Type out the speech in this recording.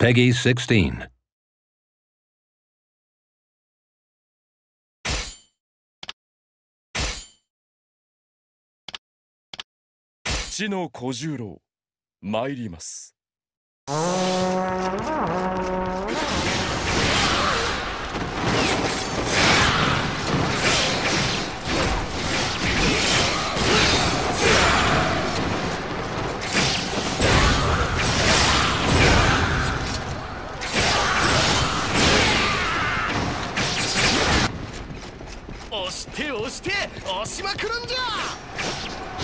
Peggy 16. 知の小十郎参ります押して押して押しまくるんじゃ！